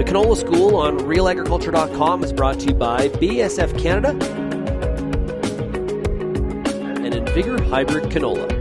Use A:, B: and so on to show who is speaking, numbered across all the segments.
A: The Canola School on realagriculture.com is brought to you by BASF Canada and Invigor Hybrid Canola.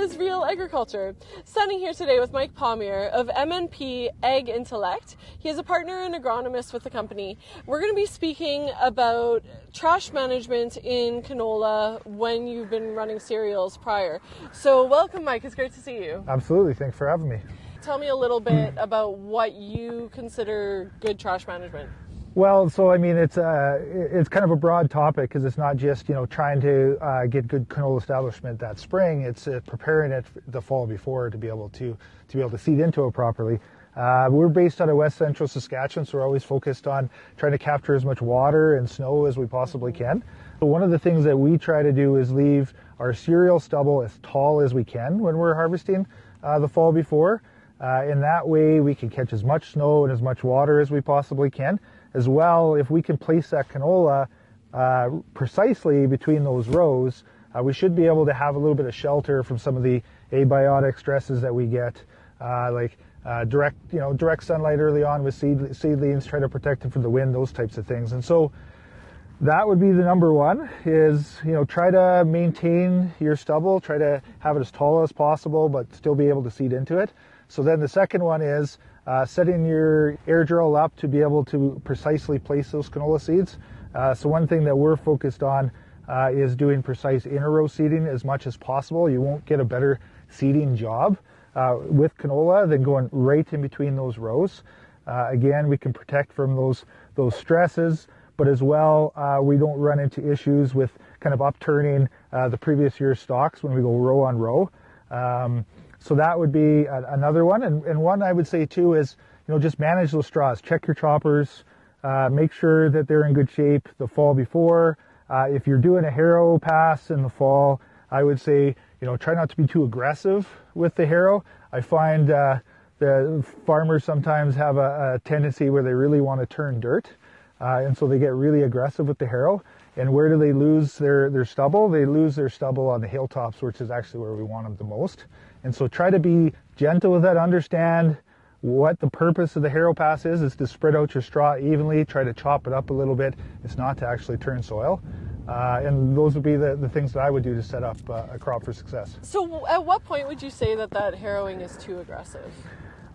B: Is Real Agriculture. Standing here today with Mike Palmier of MNP Ag Intellect. He is a partner and agronomist with the company. We're going to be speaking about trash management in canola when you've been running cereals prior. So, welcome, Mike. It's great to see you.
C: Absolutely. Thanks for having me.
B: Tell me a little bit about what you consider good trash management.
C: Well, so I mean, it's uh, it's kind of a broad topic because it's not just you know trying to uh, get good canola establishment that spring. It's uh, preparing it the fall before to be able to to be able to seed into it properly. Uh, we're based out of West Central Saskatchewan, so we're always focused on trying to capture as much water and snow as we possibly can. So one of the things that we try to do is leave our cereal stubble as tall as we can when we're harvesting uh, the fall before. Uh, in that way, we can catch as much snow and as much water as we possibly can as well, if we can place that canola uh, precisely between those rows, uh, we should be able to have a little bit of shelter from some of the abiotic stresses that we get, uh, like uh, direct, you know, direct sunlight early on with seed, seedlings, try to protect them from the wind, those types of things. And so that would be the number one is, you know, try to maintain your stubble, try to have it as tall as possible, but still be able to seed into it. So then the second one is uh, setting your air drill up to be able to precisely place those canola seeds. Uh, so one thing that we're focused on uh, is doing precise inter-row seeding as much as possible. You won't get a better seeding job uh, with canola than going right in between those rows. Uh, again, we can protect from those those stresses, but as well, uh, we don't run into issues with kind of upturning the previous year's stocks when we go row on row. Um, so that would be a, another one. And, and, one I would say too is, you know, just manage those straws. Check your choppers. Uh, make sure that they're in good shape the fall before. Uh, if you're doing a harrow pass in the fall, I would say, you know, try not to be too aggressive with the harrow. I find uh, the farmers sometimes have a, a, tendency where they really want to turn dirt. Uh, and so they get really aggressive with the harrow. And where do they lose their, their stubble? They lose their stubble on the hilltops, which is actually where we want them the most. And so try to be gentle with that, understand what the purpose of the harrow pass is. It's to spread out your straw evenly, try to chop it up a little bit. It's not to actually turn soil. Uh, and those would be the, the things that I would do to set up uh, a crop for success.
B: So at what point would you say that that harrowing is too aggressive?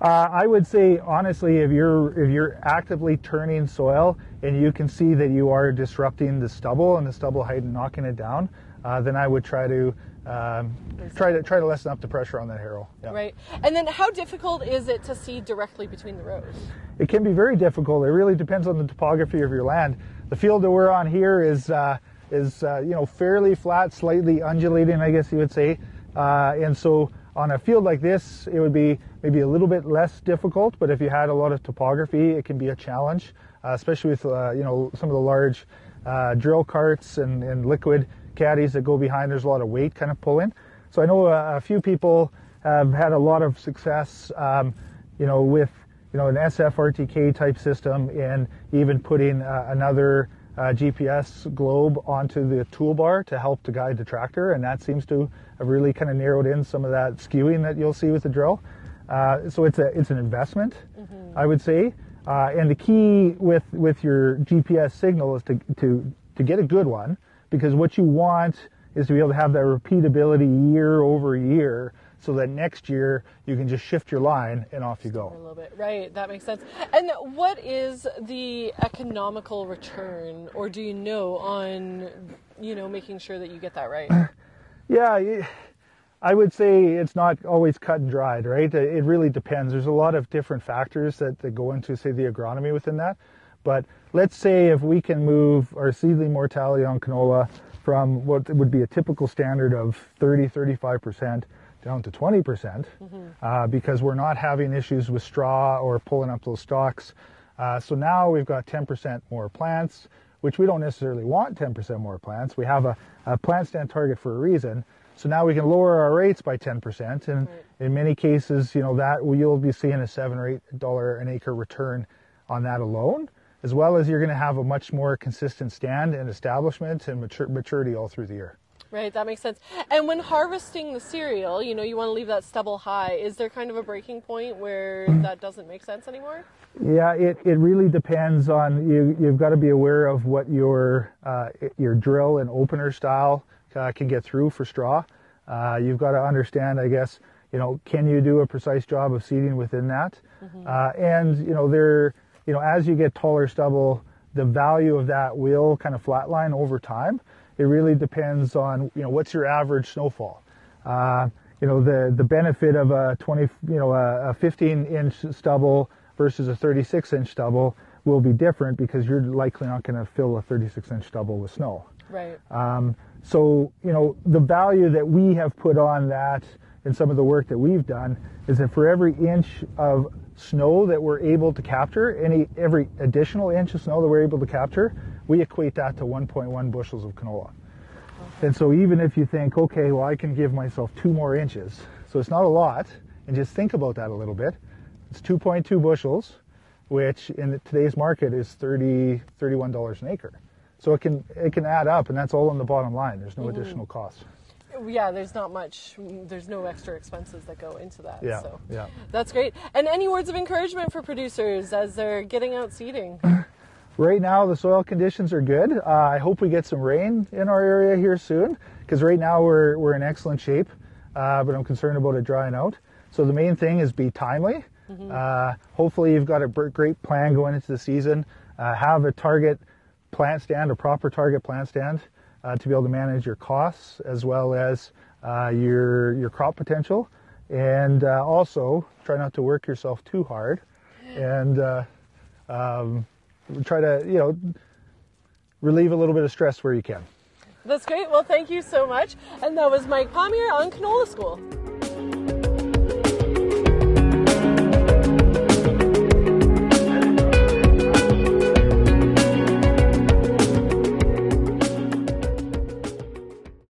C: Uh, I would say honestly, if you're if you're actively turning soil and you can see that you are disrupting the stubble and the stubble height and knocking it down, uh, then I would try to um, try to try to lessen up the pressure on that harrow.
B: Yeah. Right. And then, how difficult is it to seed directly between the rows?
C: It can be very difficult. It really depends on the topography of your land. The field that we're on here is uh, is uh, you know fairly flat, slightly undulating, I guess you would say. Uh, and so, on a field like this, it would be maybe a little bit less difficult. But if you had a lot of topography, it can be a challenge, uh, especially with uh, you know some of the large uh, drill carts and, and liquid caddies that go behind. There's a lot of weight kind of pulling. So I know a, a few people have had a lot of success, um, you know, with you know an SFRTK type system and even putting uh, another uh, GPS globe onto the toolbar to help to guide the tractor, and that seems to have really kind of narrowed in some of that skewing that you'll see with the drill. Uh, so it's a it's an investment, mm-hmm. I would say. Uh, and the key with with your GPS signal is to to to get a good one because what you want is to be able to have that repeatability year over year so that next year you can just shift your line and off you go.
B: A little bit, right? That makes sense. And what is the economical return, or do you know on, you know, making sure that you get that right?
C: yeah, I would say it's not always cut and dried, right? It really depends. There's a lot of different factors that, that go into, say, the agronomy within that. But let's say if we can move our seedling mortality on canola from what would be a typical standard of 30, 35% down to 20% mm hmm uh, because we're not having issues with straw or pulling up those stalks. Uh, so now we've got 10% more plants, which we don't necessarily want 10% more plants. We have a, a, plant stand target for a reason. So now we can lower our rates by 10%. And right. in many cases, you know, that you'll be seeing a seven or eight dollar an acre return on that alone as well as you're going to have a much more consistent stand and establishment and mature, maturity all through the year.
B: Right, that makes sense. And when harvesting the cereal, you know, you want to leave that stubble high. Is there kind of a breaking point where that doesn't make sense anymore?
C: Yeah, it, it really depends on you. You've got to be aware of what your uh, your drill and opener style uh, can get through for straw. Uh, you've got to understand, I guess, you know, can you do a precise job of seeding within that? Mm-hmm. and you know, there, you know, as you get taller stubble, the value of that will kind of flatline over time. It really depends on, you know, what's your average snowfall. Uh, you know, the, the benefit of a 20, you know, a, a 15 inch stubble versus a 36 inch stubble will be different because you're likely not going to fill a 36 inch stubble with snow.
B: Right.
C: Um, so, you know, the value that we have put on that in some of the work that we've done is that for every inch of snow that we're able to capture, any every additional inch of snow that we're able to capture, we equate that to 1.1 bushels of canola. Okay. And so even if you think, okay, well, I can give myself two more inches, so it's not a lot, and just think about that a little bit. It's 2.2 bushels, which in today's market is 30, $31 an acre. So it can it can add up, and that's all on the bottom line. There's no mm-hmm. additional costs
B: yeah, there's not much, there's no extra expenses that go into that.
C: Yeah, so yeah.
B: That's great. And any words of encouragement for producers as they're getting out seeding?
C: right now, the soil conditions are good. Uh, I hope we get some rain in our area here soon because right now we're, we're in excellent shape, uh, but I'm concerned about it drying out. So the main thing is be timely. Mm-hmm. Uh, hopefully, you've got a great plan going into the season. Uh, have a target plant stand, a proper target plant stand uh, to be able to manage your costs as well as uh, your your crop potential, and uh, also try not to work yourself too hard, and uh, um, try to you know relieve a little bit of stress where you can.
B: That's great. Well, thank you so much. And that was Mike Palmier on Canola School.